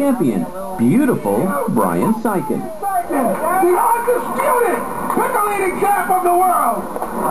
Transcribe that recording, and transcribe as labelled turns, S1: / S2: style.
S1: champion, beautiful Brian Sykin.
S2: The undisputed pickle-eating champ of the world,